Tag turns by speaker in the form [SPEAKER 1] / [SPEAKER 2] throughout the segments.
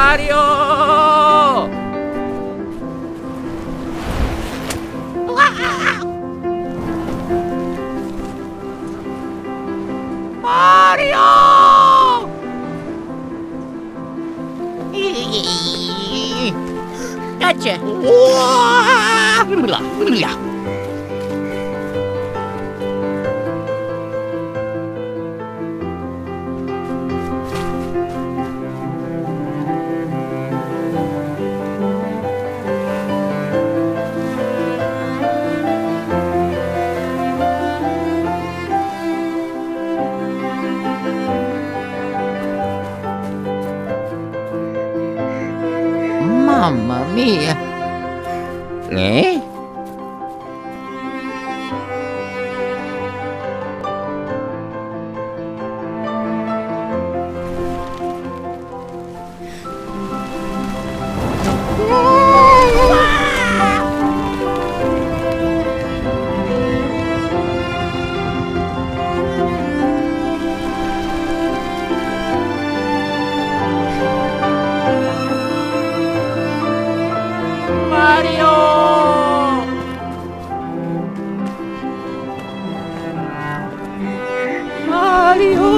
[SPEAKER 1] Mario! Mario! gotcha. Mamma mia. Eh? 네? 마 Mario. Mario.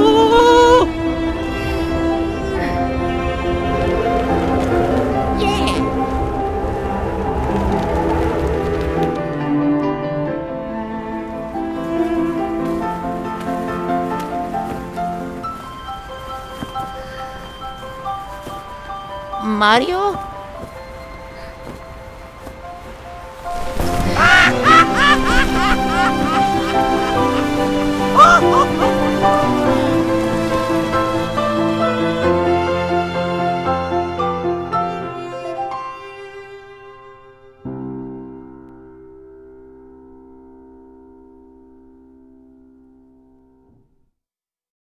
[SPEAKER 1] Mario?